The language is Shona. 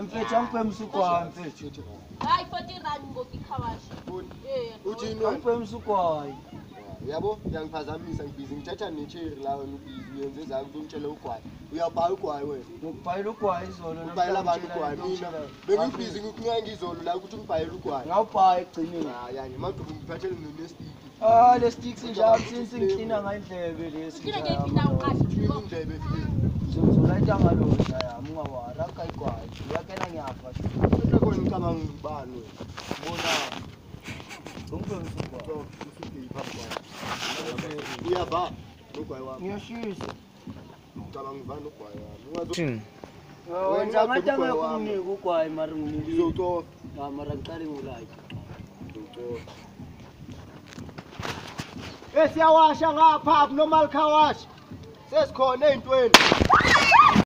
mfethu angiphe msukwayomfethuangiphe eh, msukwayo yabo uyangiphazamisa ngibizi ngithetha necheri lawo nibizi uyenze zayo kuzongitshela ugwayi uyabhala ugwayi wena ngikubhayela ugwayi izolo ubhayela abantu ugwayi mina bengibhizi ngikunyanga izolo la ukuthi ngibhayela ugwayi ngawubhaya ekugcineni ah, madubu ngiphathele nonestik ah le stik sinjalo sinse ngiklina ngendlebe lesi ndlebe zozolayitangalosa Kailangan niya ako. Ano ko yung tamang bano eh. Muna. Tungkol sa ba? So, gusto ko ba? Kuya ba? Nuko ay wa. Your shoes. Tamang bano ko ay. Shin. Oh, jangan jangan aku ni aku kuai marung ni. Zuto. Ah, marang tali ulai. Zuto. Esiyawash angapha abnormal car wash. Sesikhona ey'ntweni.